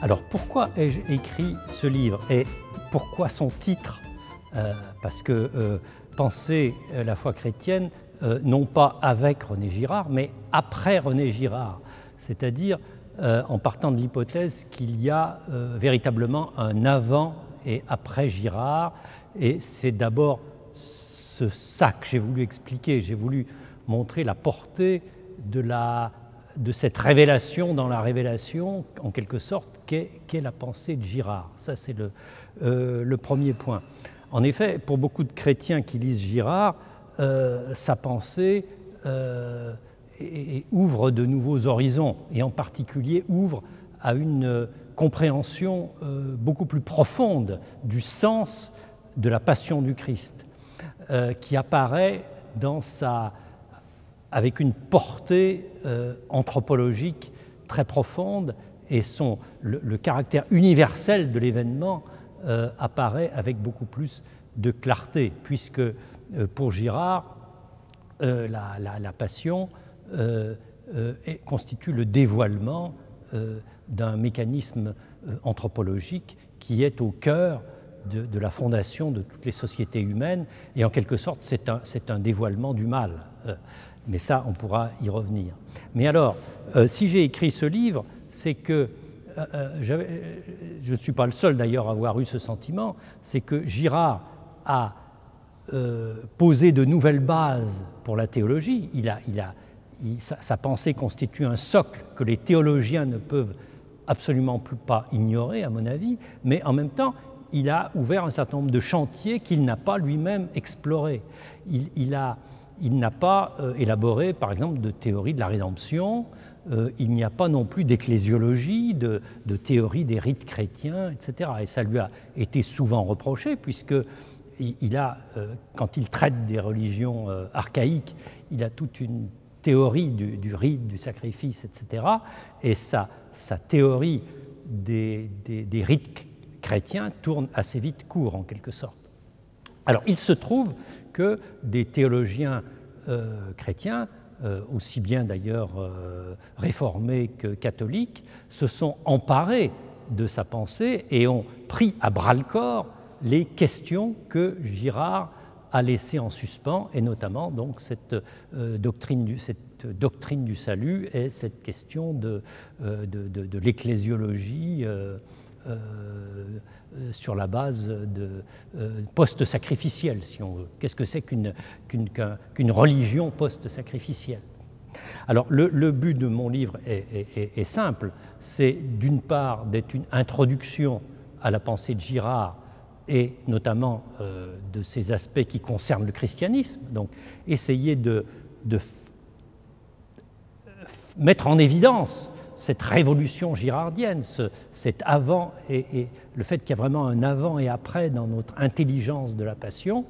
Alors pourquoi ai-je écrit ce livre et pourquoi son titre? Euh, Parce que euh, penser la foi chrétienne, euh, non pas avec René Girard, mais après René Girard, c'est-à-dire en partant de l'hypothèse qu'il y a véritablement un avant et après Girard, et c'est d'abord ce, ça que j'ai voulu expliquer, j'ai voulu montrer la portée de la de cette révélation dans la révélation, en quelque sorte, qu'est la pensée de Girard. Ça, c'est le, euh, le, premier point. En effet, pour beaucoup de chrétiens qui lisent Girard, euh, sa pensée euh, ouvre de nouveaux horizons, et en particulier ouvre à une compréhension beaucoup plus profonde du sens de la passion du Christ, qui apparaît dans sa avec une portée anthropologique très profonde et son, le, caractère universel de l'événement euh, apparaît avec beaucoup plus de clarté, puisque euh, pour Girard, la, passion constitue le dévoilement d'un mécanisme anthropologique qui est au cœur de, la fondation de toutes les sociétés humaines, et en quelque sorte c'est un, un, dévoilement du mal mais ça, on pourra y revenir. Mais alors, euh, si j'ai écrit ce livre, c'est que, euh, euh, je ne suis pas le seul d'ailleurs à avoir eu ce sentiment, c'est que Girard a posé de nouvelles bases pour la théologie. Il a, sa, pensée constitue un socle que les théologiens ne peuvent absolument plus pas ignorer, à mon avis, mais en même temps, il a ouvert un certain nombre de chantiers qu'il n'a pas lui-même explorés. Il, n'a pas euh, élaboré, par exemple, de théorie de la rédemption, euh, il n'y a pas non plus d'ecclésiologie, de, théorie des rites chrétiens, etc. Et ça lui a été souvent reproché, puisque il, a, euh, quand il traite des religions archaïques, il a toute une théorie du, rite, du sacrifice, etc. Et sa, théorie des, rites chrétiens tourne assez vite court, en quelque sorte. Alors, il se trouve que des théologiens euh, chrétiens, euh, aussi bien d'ailleurs euh, réformés que catholiques, se sont emparés de sa pensée et ont pris à bras-le-corps les questions que Girard a laissées en suspens, et notamment donc cette, doctrine, du, cette doctrine du salut et cette question de, de, de l'ecclésiologie euh, euh, sur la base de euh, post-sacrificielle, si on veut. Qu'est-ce que c'est qu'une religion post-sacrificielle? Alors le, but de mon livre est, simple, c'est d'une part d'être une introduction à la pensée de Girard et notamment de ces aspects qui concernent le christianisme, donc essayer de, de mettre en évidence cette révolution girardienne, cet avant et, le fait qu'il y a vraiment un avant et après dans notre intelligence de la passion,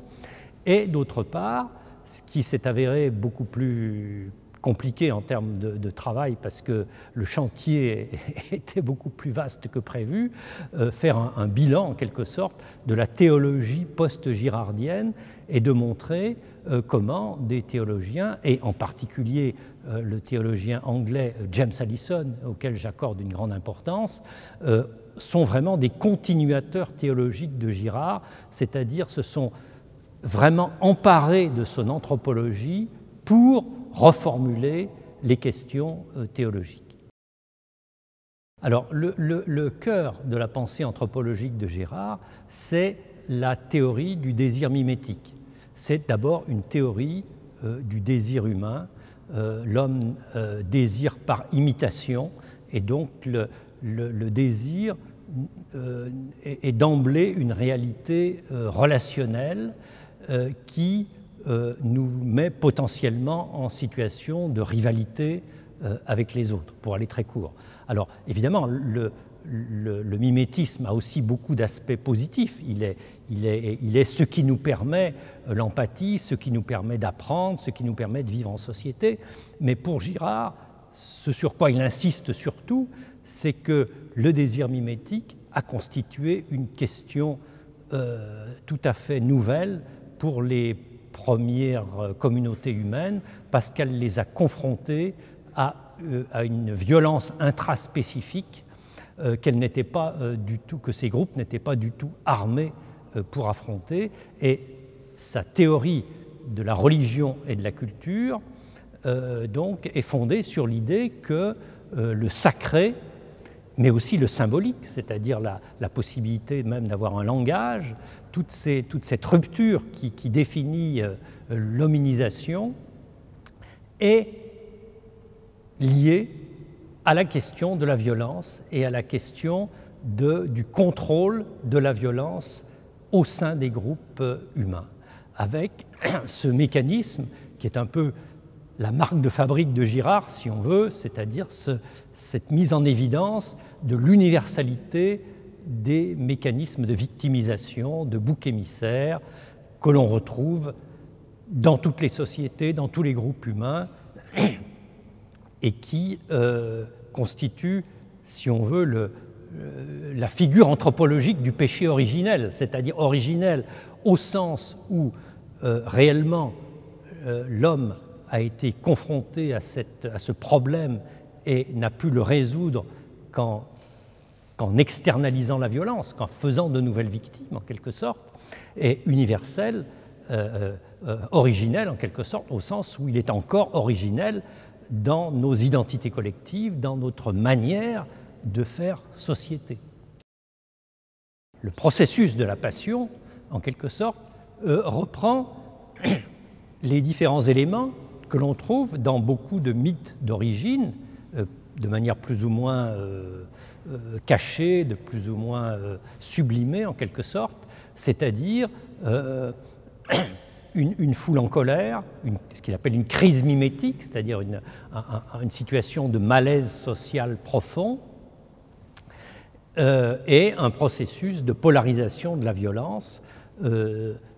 et d'autre part, ce qui s'est avéré beaucoup plus compliqué en termes de, travail parce que le chantier était beaucoup plus vaste que prévu, euh, faire un, bilan en quelque sorte de la théologie post-girardienne et de montrer euh, comment des théologiens, et en particulier euh, le théologien anglais James Allison, auquel j'accorde une grande importance, sont vraiment des continuateurs théologiques de Girard, c'est-à-dire se sont vraiment emparés de son anthropologie pour reformuler les questions euh, théologiques. Alors, le, cœur de la pensée anthropologique de Gérard, c'est la théorie du désir mimétique. C'est d'abord une théorie euh, du désir humain. Euh, l'homme désire par imitation, et donc le, désir est, d'emblée une réalité relationnelle qui nous met potentiellement en situation de rivalité euh, avec les autres, pour aller très court. Alors évidemment, le, mimétisme a aussi beaucoup d'aspects positifs. Il est, il, est, il est, ce qui nous permet euh, l'empathie, ce qui nous permet d'apprendre, ce qui nous permet de vivre en société. Mais pour Girard, ce sur quoi il insiste surtout, c'est que le désir mimétique a constitué une question tout à fait nouvelle pour les premières euh, communautés humaines parce qu'elle les a confrontés à, euh, une violence intraspécifique qu'elle n'était pas du tout, que ces groupes n'étaient pas du tout armés pour affronter. Et sa théorie de la religion et de la culture donc est fondée sur l'idée que le sacré mais aussi le symbolique, c'est-à-dire la, possibilité même d'avoir un langage, toute, cette rupture qui, définit euh, l'hominisation, est liée à la question de la violence et à la question du contrôle de la violence au sein des groupes euh, humains, avec ce mécanisme qui est un peu la marque de fabrique de Girard, si on veut, c'est-à-dire cette mise en évidence de l'universalité des mécanismes de victimisation, de bouc émissaire que l'on retrouve dans toutes les sociétés, dans tous les groupes humains, et qui euh, constituent, si on veut, euh, la figure anthropologique du péché originel, c'est-à-dire originel au sens où euh, réellement l'homme a été confronté à, cette, à ce problème et n'a pu le résoudre qu'en externalisant la violence, qu'en faisant de nouvelles victimes, en quelque sorte, est universel, euh, euh, originel, en quelque sorte, au sens où il est encore originel dans nos identités collectives, dans notre manière de faire société. Le processus de la passion, en quelque sorte, euh, reprend les différents éléments que l'on trouve dans beaucoup de mythes d'origine, de manière plus ou moins euh, euh, cachée, de plus ou moins euh, sublimée en quelque sorte, c'est-à-dire une, foule en colère, ce qu'il appelle une crise mimétique, c'est-à-dire une, situation de malaise social profond, et un processus de polarisation de la violence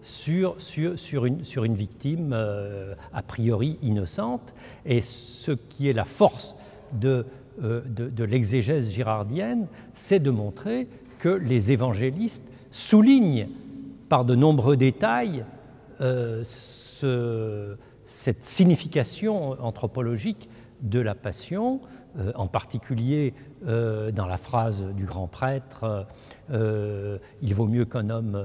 sur, sur, une, sur, une, victime a priori innocente. Et ce qui est la force euh, de, de, l'exégèse girardienne, c'est de montrer que les évangélistes soulignent par de nombreux détails euh, cette signification anthropologique de la passion, euh, en particulier dans la phrase du grand prêtre Il vaut mieux qu'un homme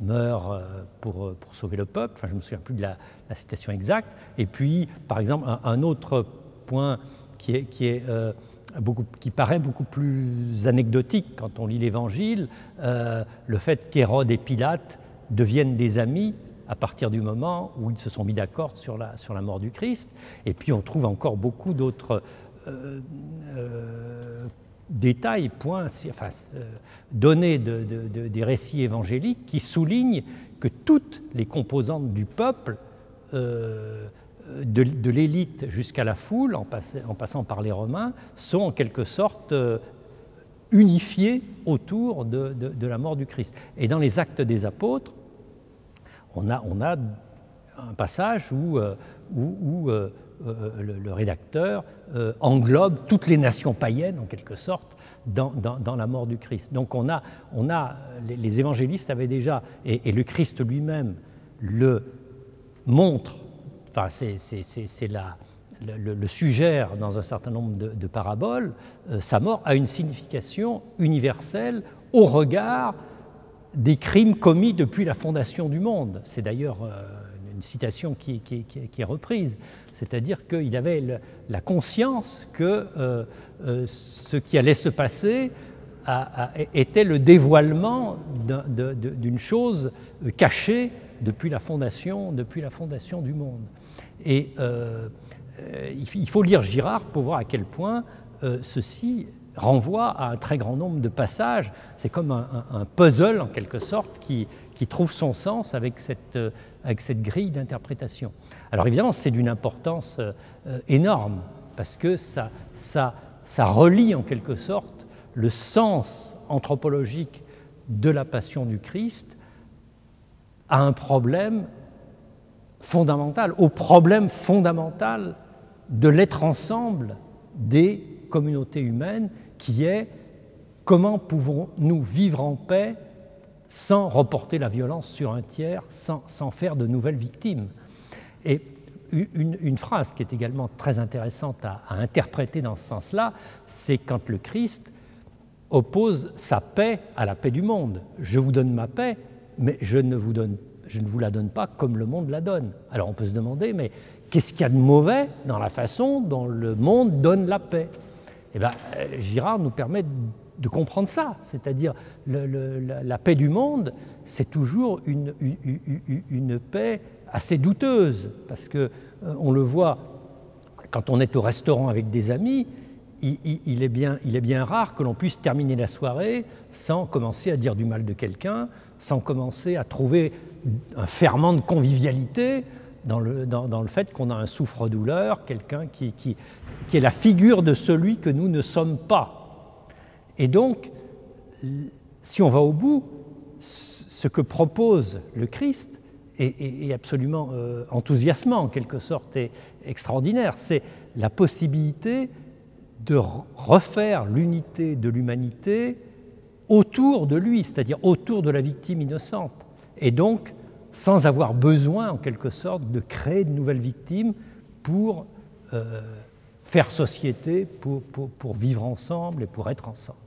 meure pour, pour, sauver le peuple. Enfin, je ne me souviens plus de la, citation exacte. Et puis, par exemple, un autre point qui, est, euh, beaucoup, qui paraît beaucoup plus anecdotique quand on lit l'Évangile, euh, le fait qu'Hérode et Pilate deviennent des amis à partir du moment où ils se sont mis d'accord sur la, sur la mort du Christ. Et puis on trouve encore beaucoup d'autres euh, détails, points, enfin, données de, des récits évangéliques qui soulignent que toutes les composantes du peuple de, l'élite jusqu'à la foule, en, passant par les Romains, sont en quelque sorte euh, unifiés autour de, la mort du Christ. Et dans les actes des apôtres, on a, un passage où, euh, euh, le, rédacteur englobe toutes les nations païennes, en quelque sorte, dans, la mort du Christ. Donc on a, les, évangélistes avaient déjà, et le Christ lui-même le montre enfin, c'est le, le, suggère dans un certain nombre de, paraboles, euh, sa mort a une signification universelle au regard des crimes commis depuis la fondation du monde. C'est d'ailleurs euh, une citation qui, est reprise, c'est-à-dire qu'il avait la conscience que euh, ce qui allait se passer était le dévoilement d'une chose cachée depuis la fondation, du monde. Et euh, euh, il faut lire Girard pour voir à quel point euh, ceci renvoie à un très grand nombre de passages. C'est comme un, puzzle, en quelque sorte, qui, qui trouve son sens avec cette, avec cette grille d'interprétation. Alors évidemment, c'est d'une importance énorme, parce que ça, ça, ça relie en quelque sorte le sens anthropologique de la passion du Christ à un problème fondamental, au problème fondamental de l'être ensemble des communautés humaines, qui est comment pouvons-nous vivre en paix sans reporter la violence sur un tiers, sans, faire de nouvelles victimes? Et une, phrase qui est également très intéressante à, interpréter dans ce sens-là, c'est quand le Christ oppose sa paix à la paix du monde. Je vous donne ma paix, mais je ne vous, je ne vous la donne pas comme le monde la donne. Alors on peut se demander, mais qu'est-ce qu'il y a de mauvais dans la façon dont le monde donne la paix? Eh bien, Girard nous permet de comprendre ça, c'est-à-dire la, paix du monde, c'est toujours une, paix assez douteuse, parce que euh, on le voit quand on est au restaurant avec des amis, il, est bien, il est bien rare que l'on puisse terminer la soirée sans commencer à dire du mal de quelqu'un, sans commencer à trouver un ferment de convivialité dans le, dans, dans le fait qu'on a un souffre-douleur, quelqu'un qui, qui, qui est la figure de celui que nous ne sommes pas. Et donc, si on va au bout, ce que propose le Christ est, absolument euh, enthousiasmant en quelque sorte et extraordinaire. C'est la possibilité de refaire l'unité de l'humanité autour de lui, c'est-à-dire autour de la victime innocente. Et donc, sans avoir besoin, en quelque sorte, de créer de nouvelles victimes pour euh, faire société, pour, vivre ensemble et pour être ensemble.